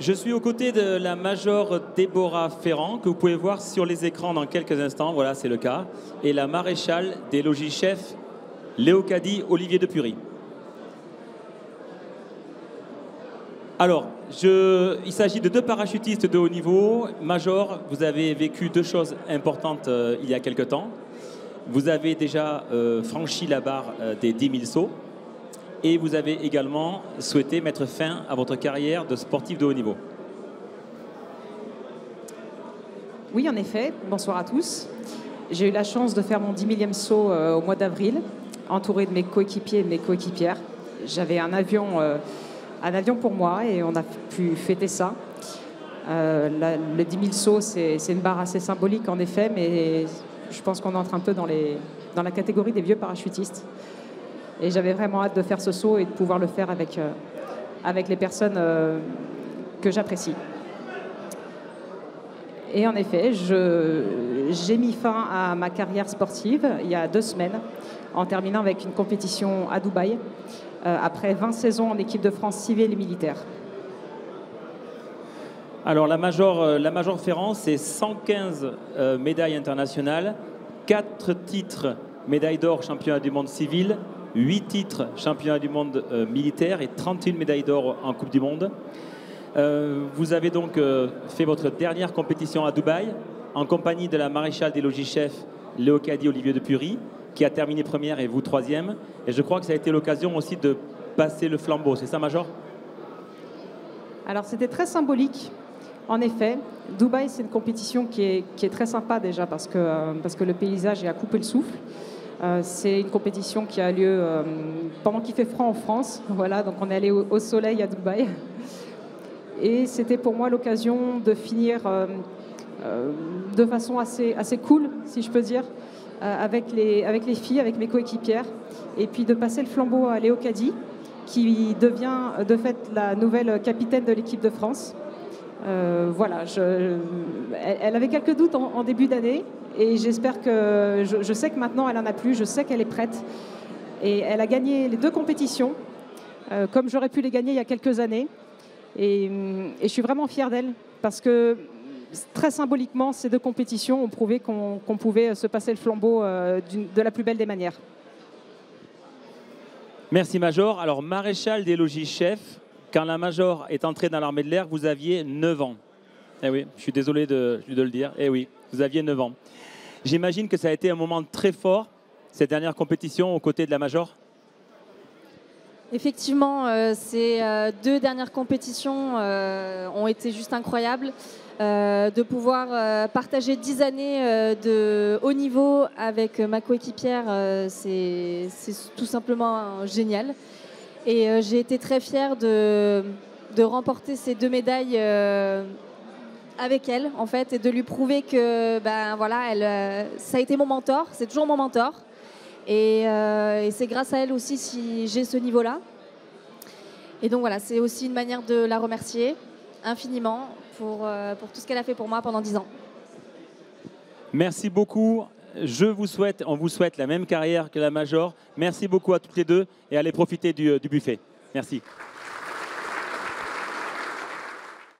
Je suis aux côtés de la major Déborah Ferrand, que vous pouvez voir sur les écrans dans quelques instants, voilà c'est le cas, et la maréchale des logis chefs Léocadie Olivier de Pury. Alors, il s'agit de deux parachutistes de haut niveau. Major, vous avez vécu deux choses importantes euh, il y a quelque temps. Vous avez déjà euh, franchi la barre euh, des 10 000 sauts et vous avez également souhaité mettre fin à votre carrière de sportif de haut niveau. Oui, en effet. Bonsoir à tous. J'ai eu la chance de faire mon 10 millième saut au mois d'avril, entouré de mes coéquipiers et de mes coéquipières. J'avais un avion un avion pour moi et on a pu fêter ça. Euh, le 10 000 sauts, c'est une barre assez symbolique en effet, mais je pense qu'on entre un peu dans la catégorie des vieux parachutistes. Et j'avais vraiment hâte de faire ce saut et de pouvoir le faire avec, euh, avec les personnes euh, que j'apprécie. Et en effet, j'ai mis fin à ma carrière sportive il y a deux semaines en terminant avec une compétition à Dubaï. Euh, après 20 saisons en équipe de France civile et militaire. Alors la Major, la Major Ferrand, c'est 115 euh, médailles internationales, 4 titres médaille d'or championnat du monde civil, 8 titres championnat du monde militaire et 31 médailles d'or en Coupe du Monde. vous avez donc fait votre dernière compétition à Dubaï en compagnie de la maréchale des logis chefs Léocadie Olivier de Pury qui a terminé première et vous troisième. Et je crois que ça a été l'occasion aussi de passer le flambeau. C'est ça, Major? Alors, c'était très symbolique. En effet, Dubaï, c'est une compétition qui est, très sympa déjà parce que, euh, parce que le paysage est à couper le souffle. Euh, c'est une compétition qui a lieu euh, pendant qu'il fait froid en France. Voilà, donc on est allé au, soleil à Dubaï. Et c'était pour moi l'occasion de finir de façon assez, assez cool, si je peux dire, euh, avec, les, avec les filles, avec mes coéquipières, et puis de passer le flambeau à Léo Caddy, qui devient de fait la nouvelle capitaine de l'équipe de France. Euh, voilà, elle, avait quelques doutes en, début d'année et j'espère que, je, sais que maintenant elle en a plus, je sais qu'elle est prête. Et elle a gagné les deux compétitions, euh, comme j'aurais pu les gagner il y a quelques années. Et, et je suis vraiment fière d'elle parce que très symboliquement, ces deux compétitions ont prouvé qu'on pouvait se passer le flambeau euh, de la plus belle des manières. Merci Major. Alors maréchal des logis chef, quand la Major est entrée dans l'armée de l'air, vous aviez 9 ans. Eh oui, je suis désolé de, le dire. Eh oui, vous aviez 9 ans. J'imagine que ça a été un moment très fort, cette dernière compétition aux côtés de la Major Effectivement, euh, ces euh, deux dernières compétitions ont été juste incroyables. Euh, de pouvoir euh, partager dix années euh, de haut niveau avec ma coéquipière, c'est tout simplement génial. Et j'ai été très fière de, remporter ces deux médailles avec elle, en fait, et de lui prouver que ben, voilà, elle, ça a été mon mentor, c'est toujours mon mentor. Et, et c'est grâce à elle aussi si j'ai ce niveau-là. Et donc voilà, c'est aussi une manière de la remercier infiniment pour, euh, pour tout ce qu'elle a fait pour moi pendant 10 ans. Merci beaucoup. Je vous souhaite, on vous souhaite la même carrière que la Major. Merci beaucoup à toutes les deux et allez profiter du, du buffet. Merci.